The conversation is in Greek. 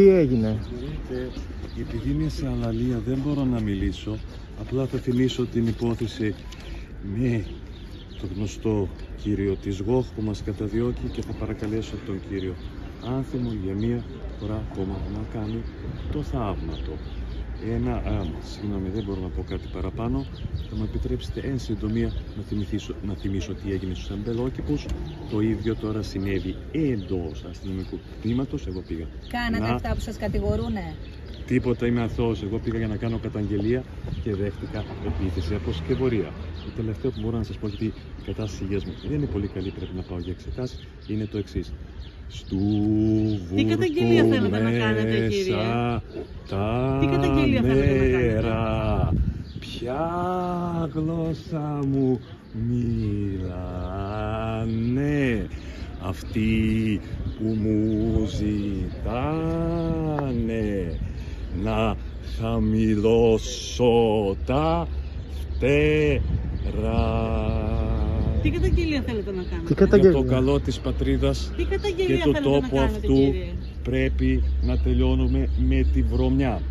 Τι έγινε; Ξέρετε, επειδή είμαι σε αλαλία δεν μπορώ να μιλήσω. Απλά θα θυμίσω την υπόθεση με τον γνωστό κύριο της ΓΟΧ που μας καταδιώκει και θα παρακαλέσω τον κύριο Άνθιμο για μία φορά ακόμα να κάνει το θαύματο. Ένα, α, συγγνώμη, δεν μπορώ να πω κάτι παραπάνω. Θα μου επιτρέψετε εν συντομία να, θυμηθήσω, να θυμίσω τι έγινε στους αμπελόκηπους. Το ίδιο τώρα συνέβη εντός αστυνομικού τμήματος. Εγώ πήγα Κάνατε να αυτά που σας κατηγορούνε. Τίποτα, είμαι αθώος. Εγώ πήγα για να κάνω καταγγελία και δέχτηκα επίθεση από σκευωρία. Το τελευταίο που μπορώ να σας πω, γιατί η κατάσταση υγείας μου δεν είναι πολύ καλή, πρέπει να πάω για εξετάσεις, είναι το εξής. Στου Τι καταγγελία θέλετε να κάνετε, μέσα κύριε; Τα Τι καταγγελία θέλετε να κάνετε; νερά. Ποια γλώσσα μου μιλάνε αυτοί που μου ζητάνε να χαμηλώσω τα φτερά Τι καταγγελία θέλετε να κάνετε; Τι κατα- για το καταγγελία; καλό της πατρίδας Τι και καταγγελία του θέλετε να τόπου κάνετε, αυτού κύριε; πρέπει να τελειώνουμε με τη βρωμιά.